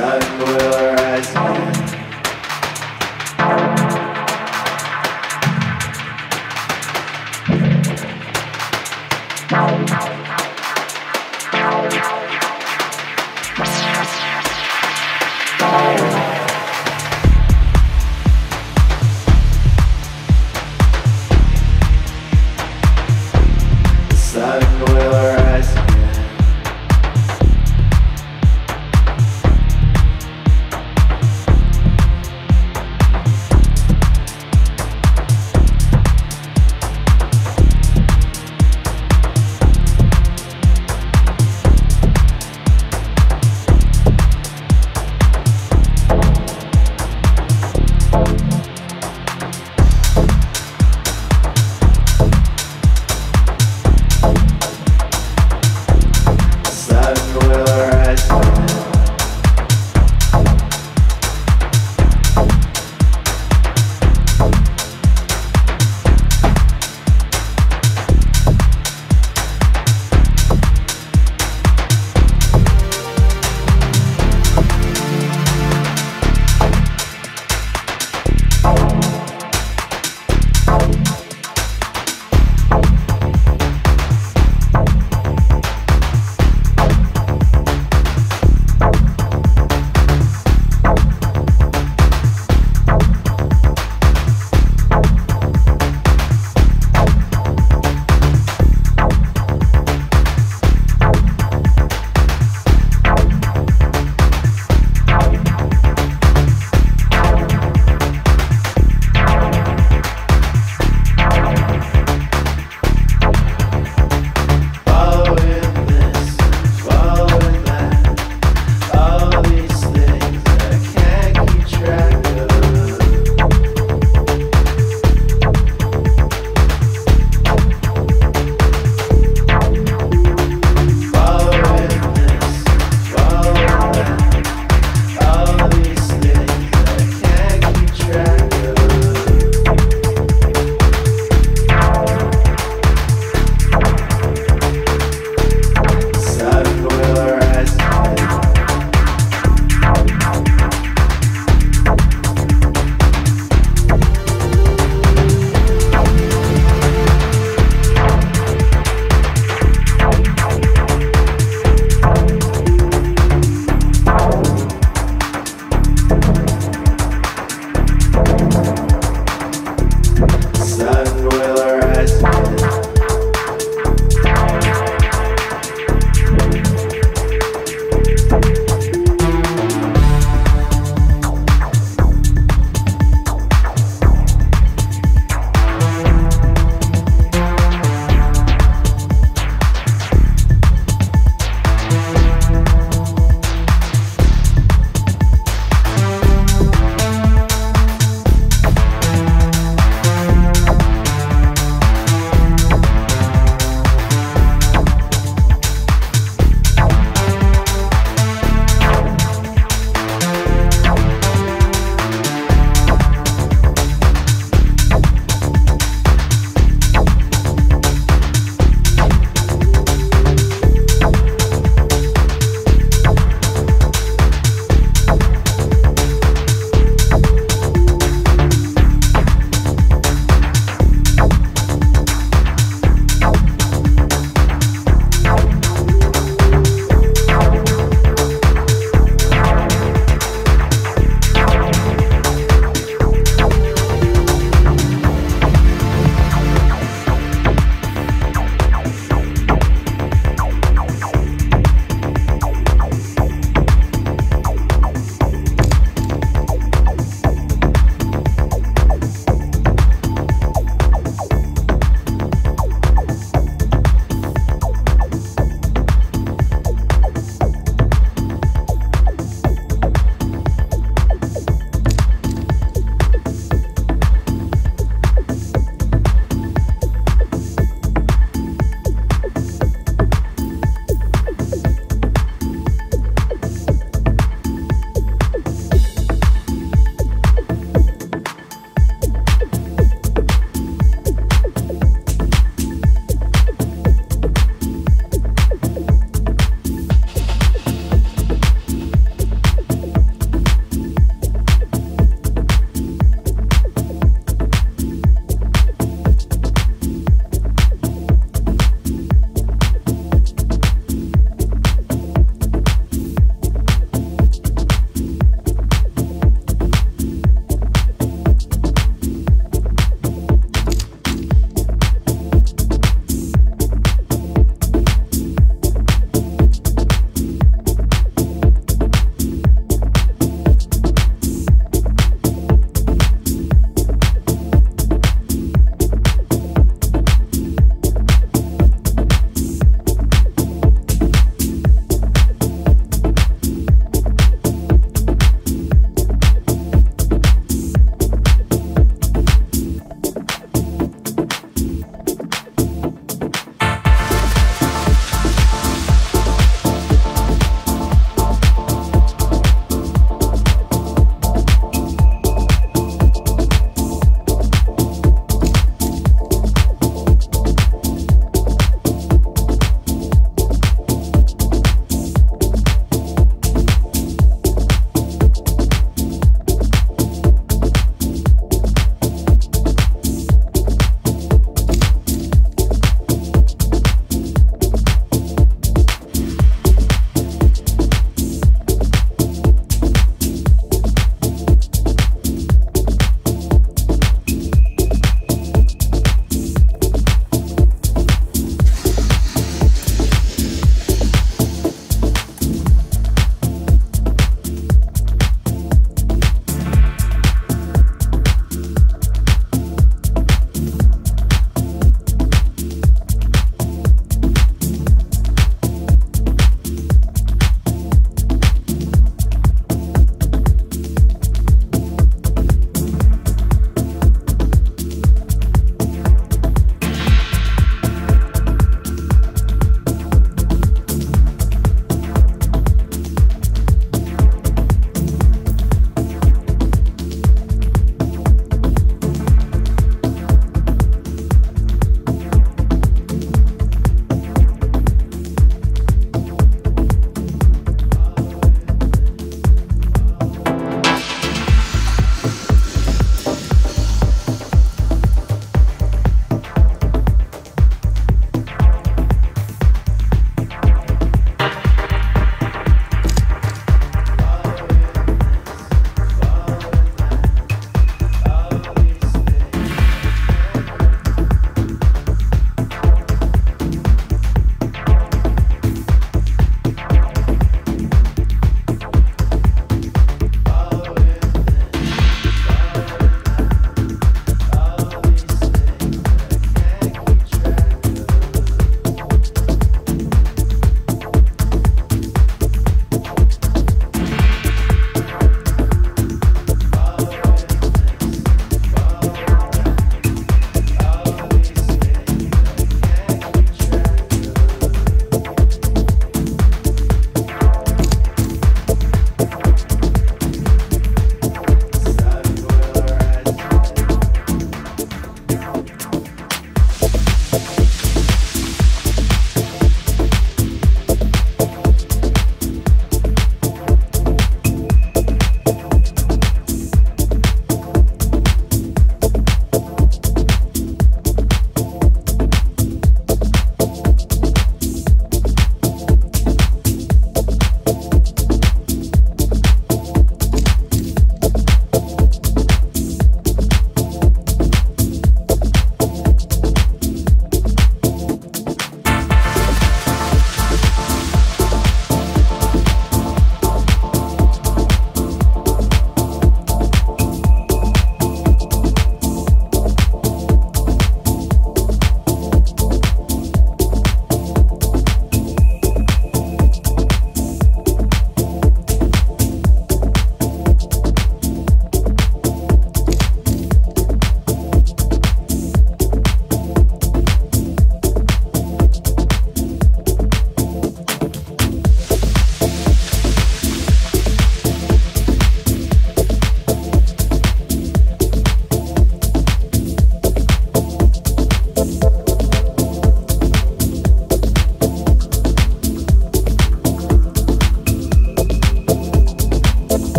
sun will rise again.